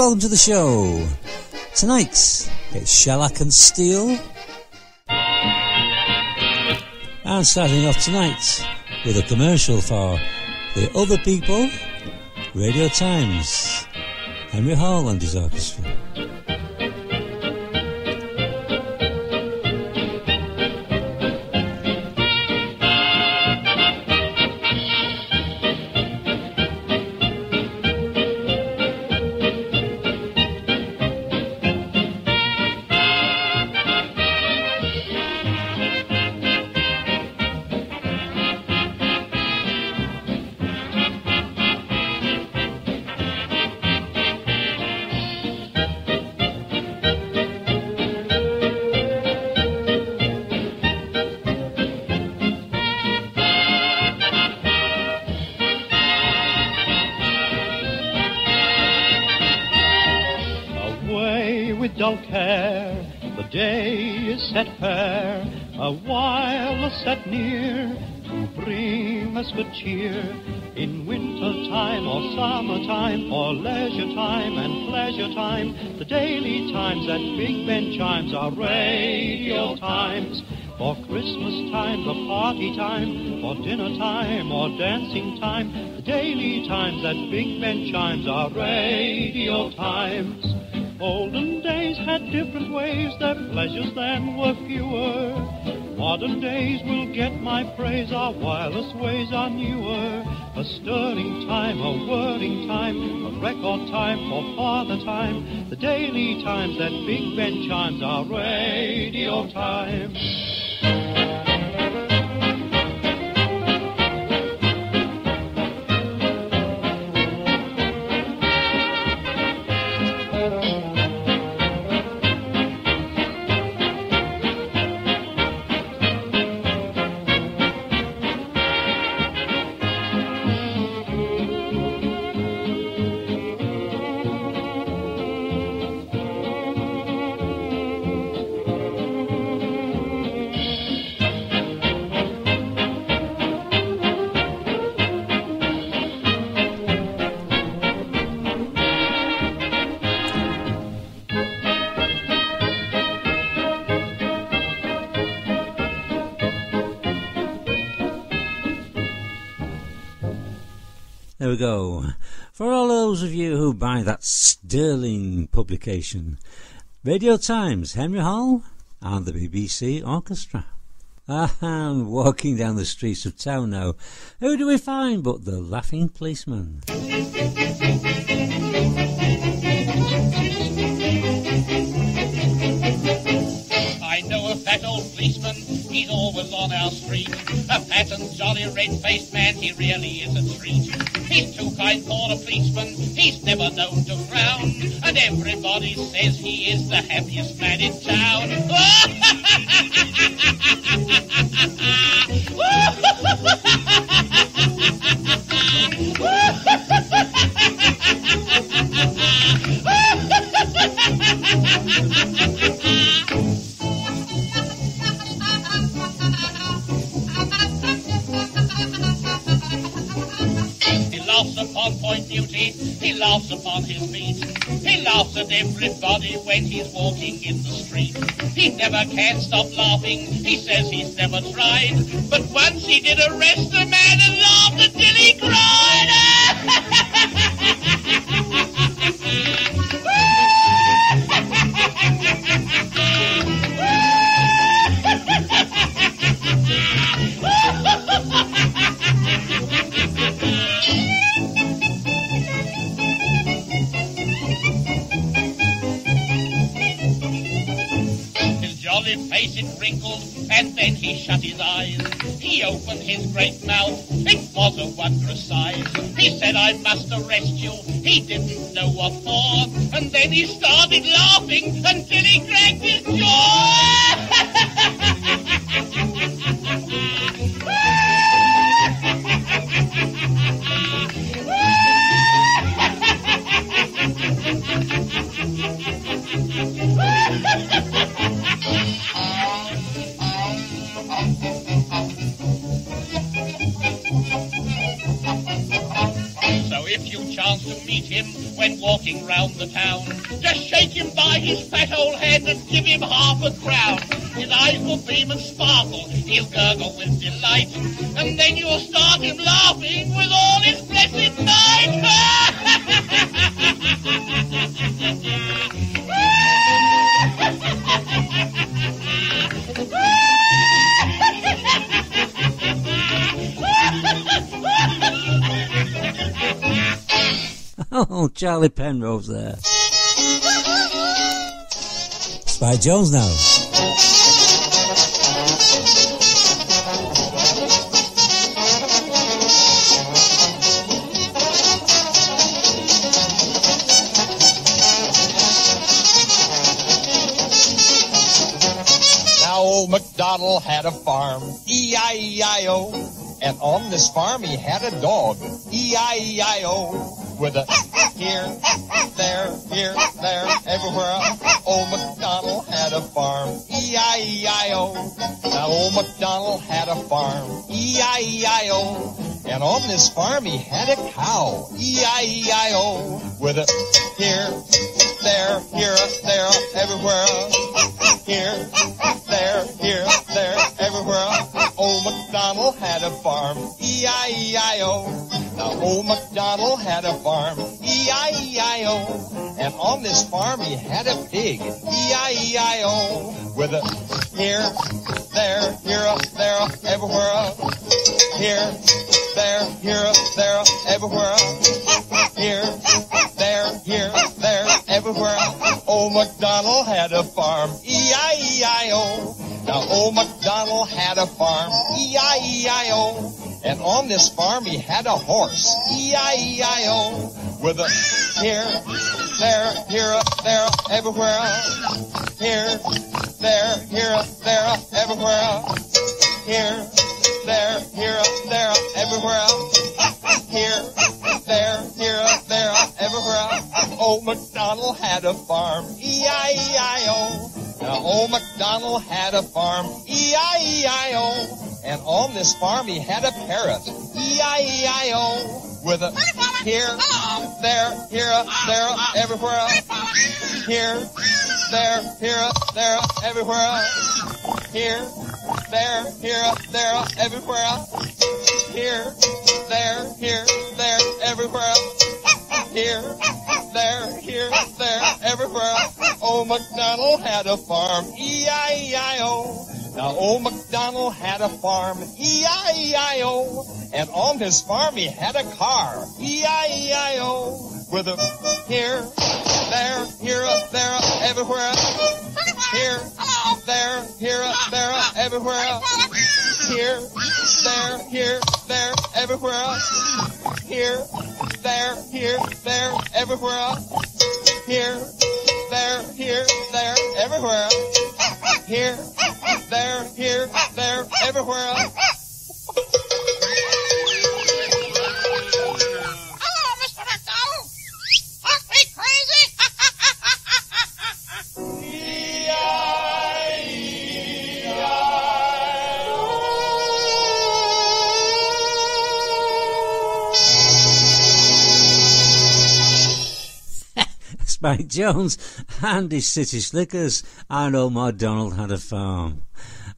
welcome to the show. Tonight, it's Shellac and Steel. And starting off tonight with a commercial for the other people, Radio Times, Henry Hall and his orchestra. Set fair, a while set near to bring us good cheer. In winter time or summer time, or leisure time and pleasure time, the daily times that Big Ben chimes are radio times. For Christmas time, the party time, for dinner time or dancing time, the daily times that Big Ben chimes are radio times. Olden days had different ways, their pleasures then were fewer. Modern days will get my praise, our wireless ways are newer. A stirring time, a whirring time, a record time for father time. The daily times that Big Ben chimes are radio times. There we go. For all those of you who buy that sterling publication, Radio Times, Henry Hall, and the BBC Orchestra. Ah, and walking down the streets of town now, who do we find but the laughing policeman? Policeman, he's never known to frown. And everybody says he is the happiest upon his feet. He laughs at everybody when he's walking in the street. He never can stop laughing, he says he's never tried. But once he did arrest a man and laughed until he His was a wondrous size. He said, I must arrest you. He didn't know what for. And then he started laughing until he cracked his So if you chance to meet him when walking round the town. Just shake him by his fat old head and give him half a crown. His eyes will beam and sparkle, he'll gurgle with delight, and then you'll start him laughing with all his blessed might. Oh, Charlie Penrose there. Spike Jones now. Now old MacDonald had a farm, E-I-E-I-O. And on this farm he had a dog, E-I-E-I-O. With a here, there, here, there, everywhere. Old MacDonald had a farm, E-I-E-I-O. Now old MacDonald had a farm, E-I-E-I-O. And on this farm he had a cow, E-I-E-I-O. With a here, there, here, there, everywhere. Here, there, here, MacDonald had a farm, E-I-E-I-O. Now old MacDonald had a farm, E-I-E-I-O. And on this farm he had a pig, E-I-E-I-O. With a here, there, here, there, everywhere. Here, there, here, there, everywhere. Here, there, here, there. MacDonald had a farm, E-I-E-I-O. Now old MacDonald had a farm, E-I-E-I-O. And on this farm he had a horse, E-I-E-I-O. With a here, there, here, there, everywhere. Here, there, here, there, everywhere. Here, there, here, there, everywhere. Here, there, here, there, everywhere. Old oh, MacDonald had a farm, E-I-E-I-O. Now oh, old MacDonald had a farm, E-I-E-I-O. And on this farm he had a parrot, E-I-E-I-O. With a here, there, here, there, everywhere. Here, there, here, there, everywhere. Here, there, here, there, everywhere. Here, there, here, there, everywhere. Here, there, here, there, everywhere. Old MacDonald had a farm, E-I-E-I-O. Now old MacDonald had a farm, E-I-E-I-O. And on his farm he had a car, E-I-E-I-O. With a here, there, here, there, everywhere. Here, there, here, there, everywhere. Here, there, here, there, everywhere. Here, there, here, there, everywhere. Here, there, here, there, everywhere. Here, there, here, there, everywhere. Hello, Spike Jones and his City Slickers. I know my Donald had a farm.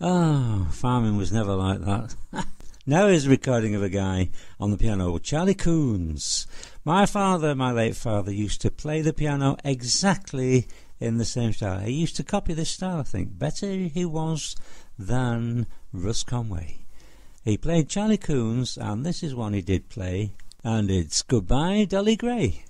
Oh, farming was never like that. now here's a recording of a guy on the piano, Charlie Kunz. My father, my late father, used to play the piano exactly in the same style. He used to copy this style, I think. Better he was than Russ Conway. He played Charlie Kunz, and this is one he did play, and it's Goodbye, Dolly Gray.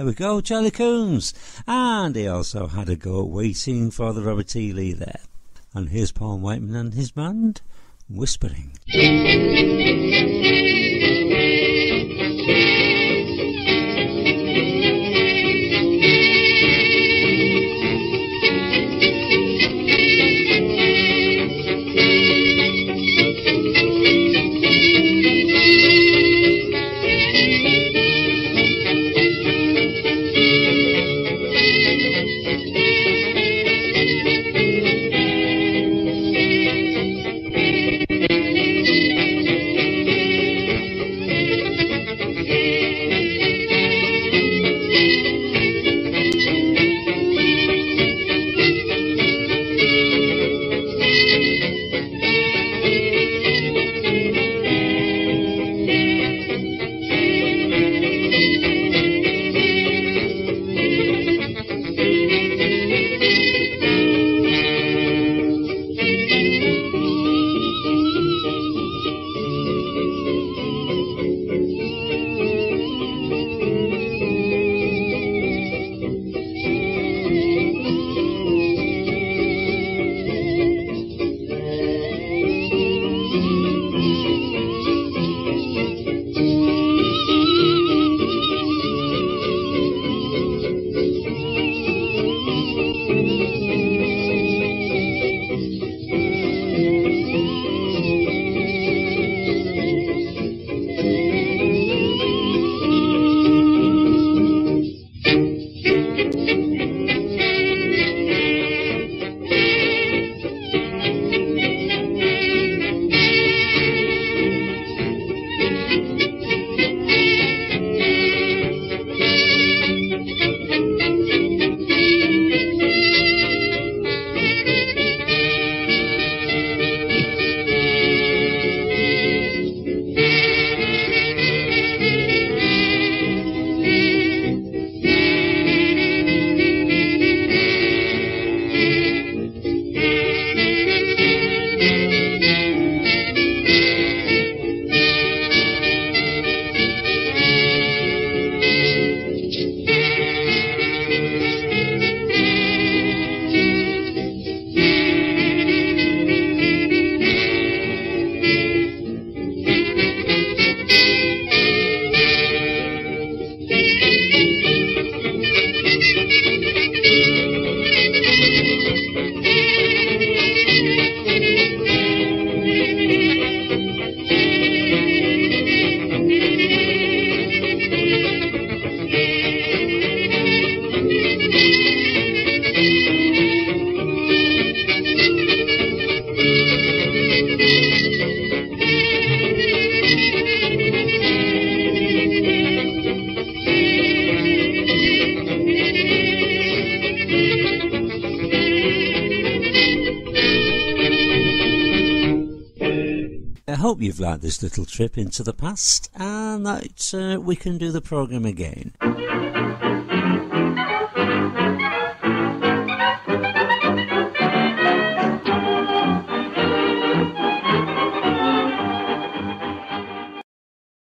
There we go, Charlie Kunz. And he also had a go at waiting for the Robert E. Lee there. And here's Paul Whiteman and his band, Whispering. hope you've liked this little trip into the past and that uh, we can do the programme again.